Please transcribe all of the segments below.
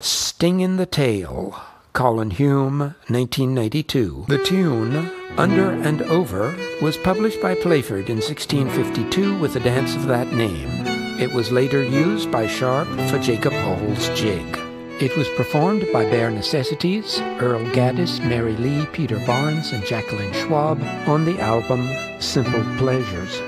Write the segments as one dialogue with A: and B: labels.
A: Sting in the Tail, Colin Hume, 1992. The tune, Under and Over, was published by Playford in 1652 with a dance of that name. It was later used by Sharp for Jacob Hall's jig. It was performed by Bare Necessities, Earl Gaddis, Mary Lea, Peter Barnes, and Jacqueline Schwab on the album Simple Pleasures.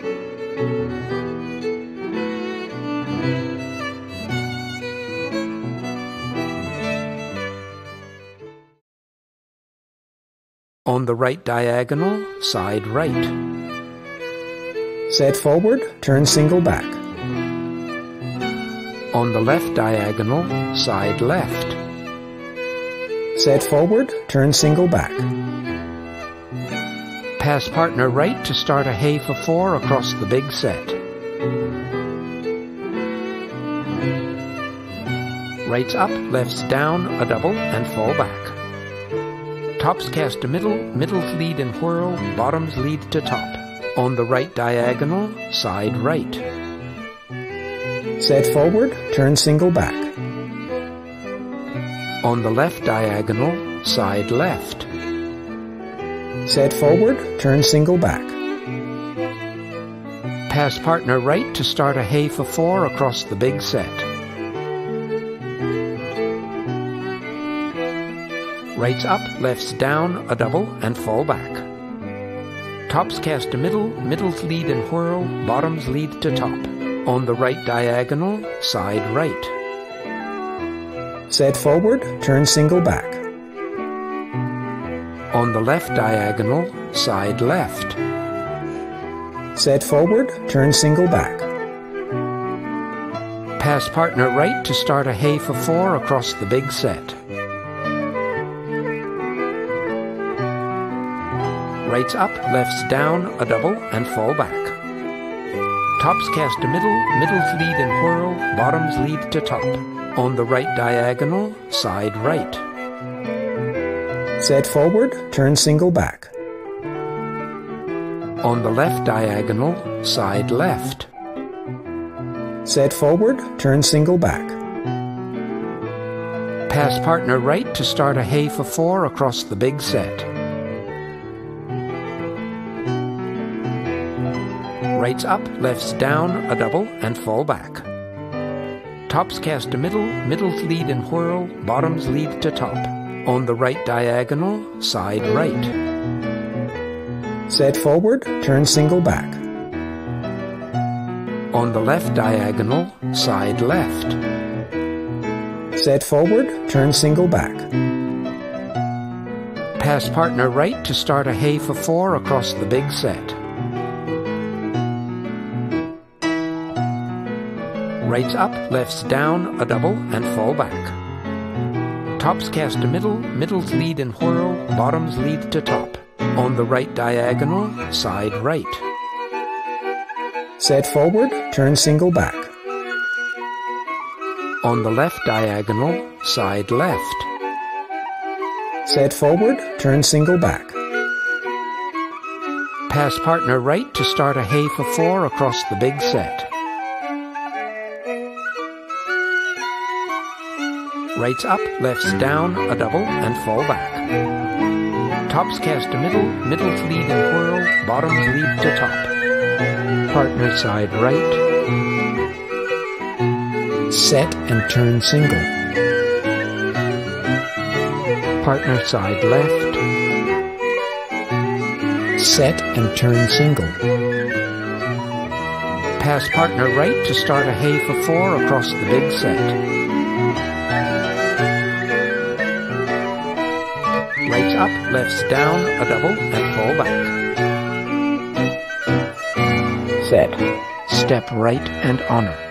A: On the right diagonal, side right.
B: Set forward, turn single back.
A: On the left diagonal, side left.
B: Set forward, turn single back.
A: Pass partner right to start a hay for four across the big set. Rights up, lefts down, a double, and fall back. Tops cast to middle, middles lead and whirl, bottoms lead to top. On the right diagonal, side right.
B: Set forward, turn single back.
A: On the left diagonal, side left.
B: Set forward, turn single back.
A: Pass partner right to start a hay for four across the big set. Rights up, lefts down, a double, and fall back. Tops cast to middle, middles lead and whirl, bottoms lead to top. On the right diagonal, side right.
B: Set forward, turn single back.
A: On the left diagonal, side left.
B: Set forward, turn single back.
A: Pass partner right to start a hay for four across the big set. Rights up, lefts down, a double, and fall back. Tops cast to middle, middles lead and whirl, bottoms lead to top. On the right diagonal, side right.
B: Set forward, turn single back.
A: On the left diagonal, side left.
B: Set forward, turn single back.
A: Pass partner right to start a hay for four across the big set. Rights up, lefts down, a double, and fall back. Tops cast to middle, middles lead and whirl, bottoms lead to top. On the right diagonal, side right.
B: Set forward, turn single back.
A: On the left diagonal, side left.
B: Set forward, turn single back.
A: Pass partner right to start a hay for four across the big set. Rights up, lefts down, a double, and fall back. Tops cast to middle, middles lead and whirl, bottoms lead to top. On the right diagonal, side right.
B: Set forward, turn single back.
A: On the left diagonal, side left.
B: Set forward, turn single back.
A: Pass partner right to start a hay for four across the big set. Rights up, lefts down, a double, and fall back. Tops cast to middle, middles lead and whirl, bottoms lead to top. Partner side right.
B: Set and turn single.
A: Partner side left.
B: Set and turn single.
A: Pass partner right to start a hay for four across the big set. Rights up, lefts down, a double, and fall back.
B: Set.
A: Step right and honor.